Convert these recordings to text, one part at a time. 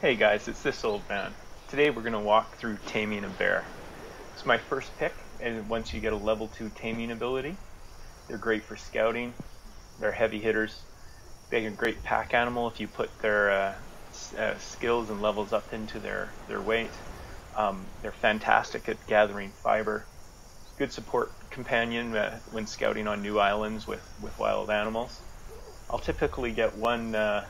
Hey guys, it's this old man. Today we're going to walk through taming a bear. It's my first pick, and once you get a level 2 taming ability, they're great for scouting, they're heavy hitters, they're a great pack animal if you put their uh, uh, skills and levels up into their, their weight. Um, they're fantastic at gathering fiber, good support companion uh, when scouting on new islands with, with wild animals. I'll typically get one uh,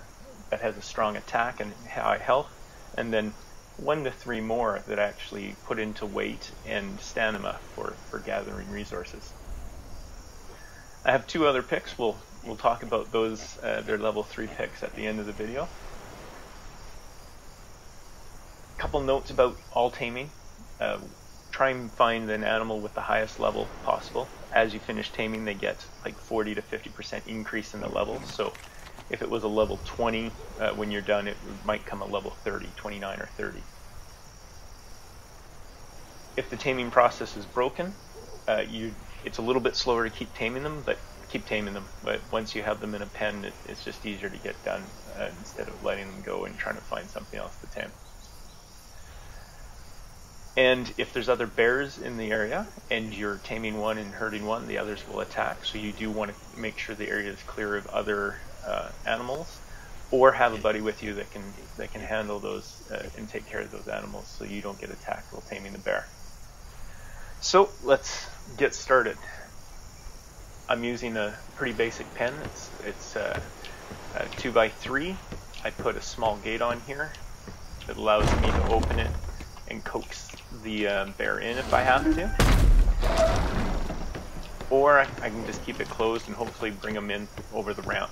that has a strong attack and high health, and then one to three more that actually put into weight and stamina for, for gathering resources. I have two other picks. We'll we'll talk about those. Uh, their level three picks at the end of the video. A couple notes about all taming. Uh, try and find an animal with the highest level possible. As you finish taming, they get like 40 to 50% increase in the level. So if it was a level 20 uh, when you're done, it might come a level 30, 29 or 30. If the taming process is broken, uh, you it's a little bit slower to keep taming them, but keep taming them. But once you have them in a pen, it, it's just easier to get done uh, instead of letting them go and trying to find something else to tame. And if there's other bears in the area and you're taming one and herding one, the others will attack. So you do want to make sure the area is clear of other uh, animals, or have a buddy with you that can that can handle those uh, and take care of those animals, so you don't get attacked while taming the bear. So let's get started. I'm using a pretty basic pen. It's it's uh, two by three. I put a small gate on here that allows me to open it and coax the uh, bear in if I have to. Or I can just keep it closed and hopefully bring them in over the ramp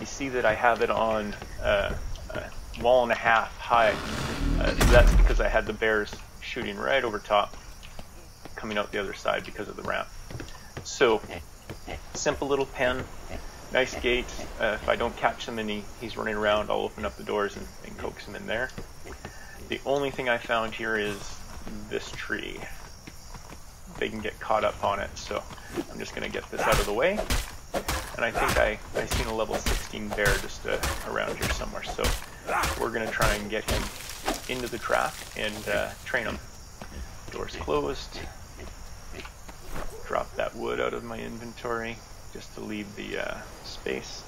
you see that I have it on uh, a wall and a half high. Uh, that's because I had the bears shooting right over top, coming out the other side because of the ramp. So, simple little pen, nice gate. Uh, if I don't catch him and he, he's running around, I'll open up the doors and, and coax him in there. The only thing I found here is this tree. They can get caught up on it, so I'm just going to get this out of the way and I think I, I seen a level 16 bear just uh, around here somewhere. So we're going to try and get him into the trap and uh, train him. Doors closed. Drop that wood out of my inventory just to leave the uh, space.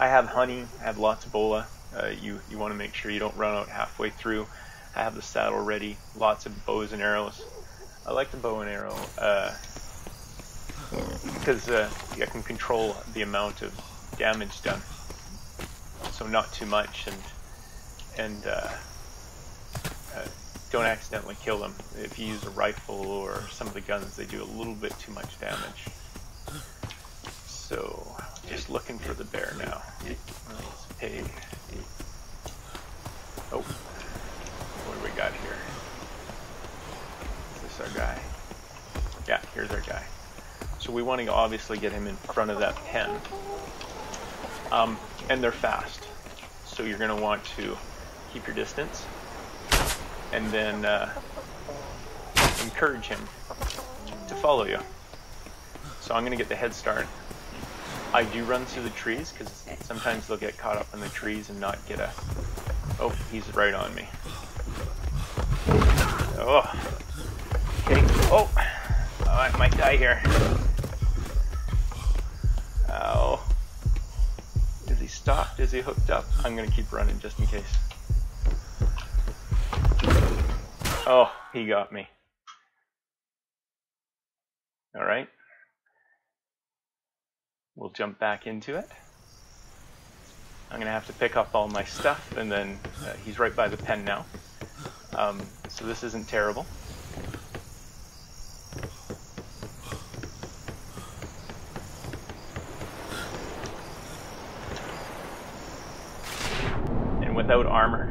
I have honey, I have lots of bola. Uh, you you want to make sure you don't run out halfway through. I have the saddle ready, lots of bows and arrows. I like the bow and arrow uh, because uh, I can control the amount of damage done, so not too much, and and uh, uh, don't accidentally kill them. If you use a rifle or some of the guns, they do a little bit too much damage. So just looking for the bear now. Nice pig. Oh, what do we got here? Is this our guy? Yeah, here's our guy. So we want to obviously get him in front of that pen. Um, and they're fast. So you're going to want to keep your distance and then uh, encourage him to follow you. So I'm going to get the head start. I do run through the trees because sometimes they'll get caught up in the trees and not get a... Oh, he's right on me. Oh. Okay. Oh. I might die here. Ow. Is he hooked up? I'm gonna keep running just in case. Oh, he got me. Alright. We'll jump back into it. I'm gonna have to pick up all my stuff and then uh, he's right by the pen now. Um, so this isn't terrible. Without armor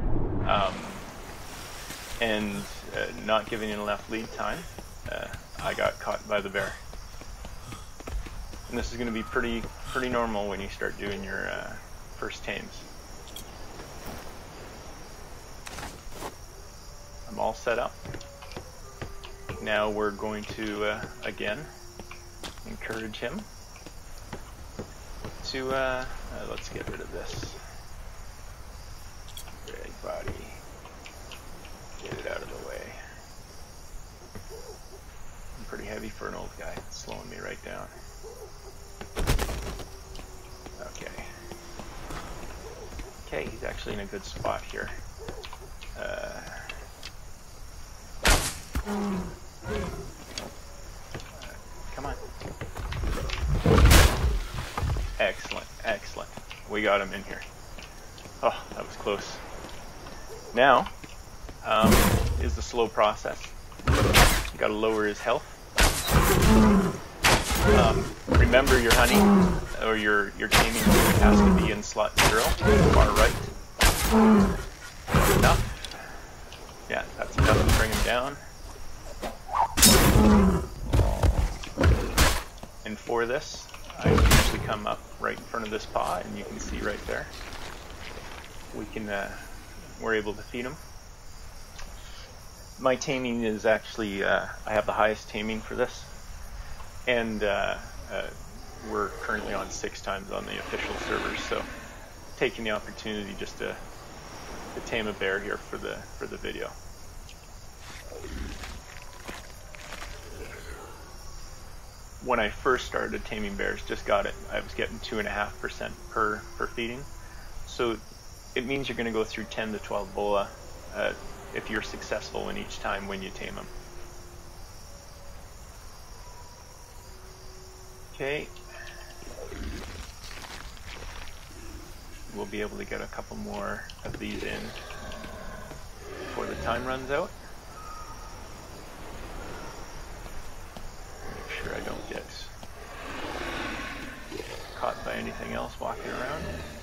um, and uh, not giving it enough lead time, uh, I got caught by the bear. And this is going to be pretty pretty normal when you start doing your uh, first tames. I'm all set up. Now we're going to, uh, again, encourage him to, uh, uh, let's get rid of this body. Get it out of the way. I'm pretty heavy for an old guy. It's slowing me right down. Okay. Okay, he's actually in a good spot here. Uh, excellent, excellent. We got him in here. Oh, that was close. Now um, is the slow process. You got to lower his health. Um, remember your honey or your your taming has to be in slot zero, far right. Enough. Yeah, that's enough to bring him down. And for this, I usually come up right in front of this paw, and you can see right there. We can, uh, we're able to feed them. My taming is actually, uh, I have the highest taming for this, and uh, uh we're currently on six times on the official servers. So, taking the opportunity just to, to tame a bear here for the for the video. when I first started taming bears, just got it, I was getting two and a half percent per per feeding. So it means you're going to go through 10 to 12 bola uh, if you're successful in each time when you tame them. Okay. We'll be able to get a couple more of these in before the time runs out. Make sure I don't get caught by anything else walking around.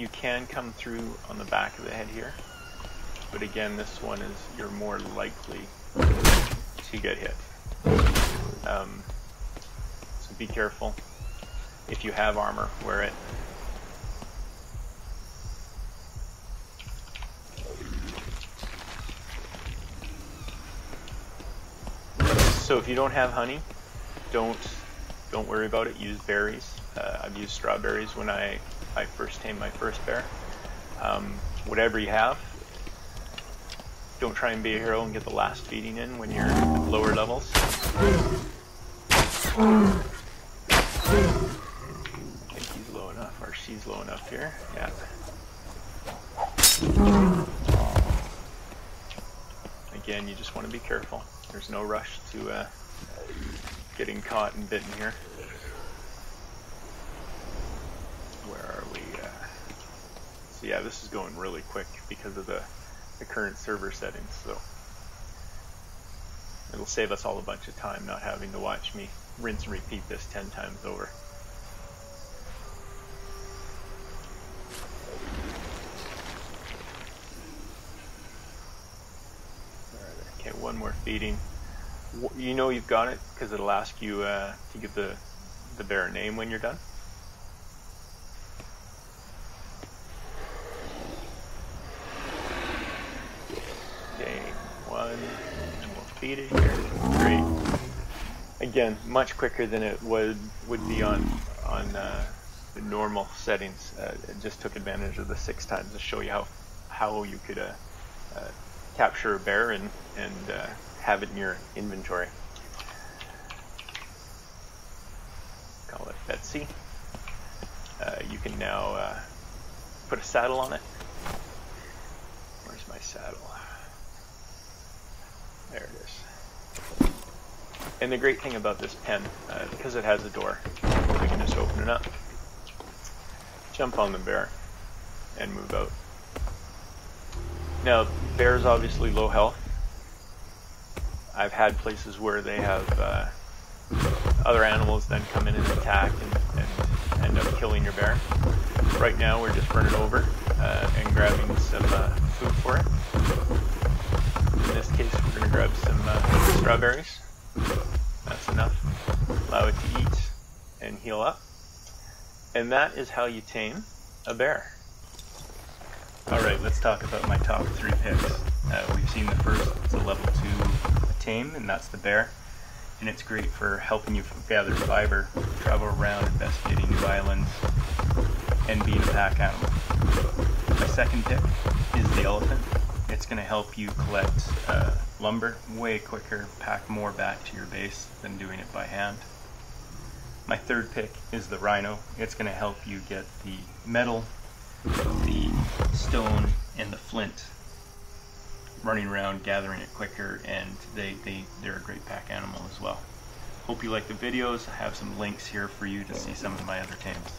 You can come through on the back of the head here, but again, this one is you're more likely to get hit. Um, so be careful. If you have armor, wear it. So if you don't have honey, don't don't worry about it. Use berries. Uh, I've used strawberries when I I first tamed my first bear. Um, whatever you have, don't try and be a hero and get the last feeding in when you're lower levels. I think he's low enough, or she's low enough here. Yeah. Again, you just want to be careful. There's no rush to uh, getting caught and bitten here. Where are we? Uh, so yeah, this is going really quick because of the, the current server settings. So it'll save us all a bunch of time not having to watch me rinse and repeat this 10 times over. Okay, one more feeding. You know you've got it because it'll ask you uh, to give the the bear a name when you're done. Okay, one, here. Great. Again, much quicker than it would would be on on uh, the normal settings. Uh, it just took advantage of the six times to show you how how you could uh, uh capture a bear and, and uh, have it in your inventory. Call it Betsy. Uh, you can now put a saddle on it. Where's my saddle? There it is. And the great thing about this pen, uh, because it has a door, we can just open it up, jump on the bear, and move out. Now, bear's obviously low health. I've had places where they have uh, other animals then come in and attack and, and, end up killing your bear. Right now, we're just running over uh, and grabbing some uh, food for it. In this case, we're to grab some uh, strawberries. That's enough. Allow it to eat and heal up. And that is how you tame a bear. Alright, let's talk about my top three picks. Uh, we've seen the first, it's a level 2 tame, and that's the bear. And it's great for helping you gather fiber, travel around, investigating new islands, and being a pack animal. My second pick is the elephant. It's going to help you collect uh, lumber way quicker, pack more back to your base than doing it by hand. my third pick is the rhino. It's going to help you get the metal, the stone, and the flint running around gathering it quicker and they, they, they're a great pack animal as well. Hope you like the videos. I have some links here for you to see some of my other tames.